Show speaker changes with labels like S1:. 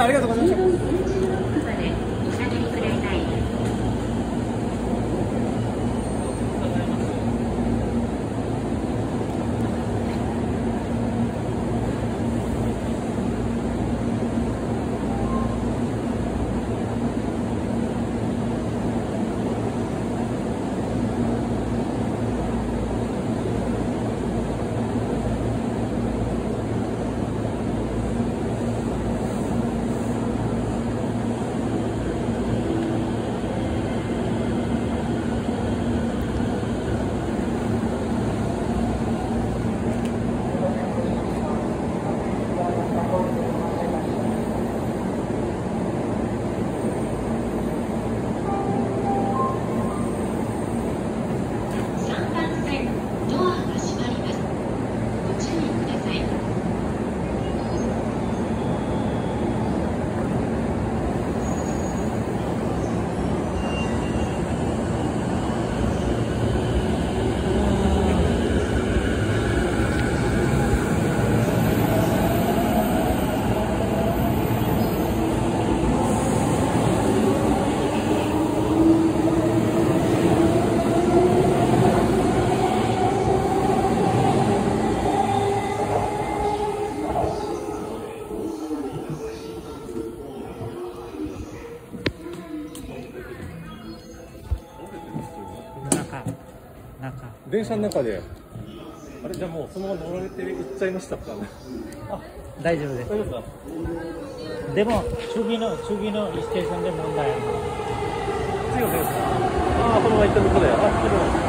S1: ありがとうございました。電車の中で。あれじゃあもうそのまま乗られて行っちゃいましたかね。あ
S2: 大丈夫です。
S1: 大丈夫ですか？
S2: でも次の次のステーションで問題あります。
S1: 次の電車ああこのまま行ったとこであ来てます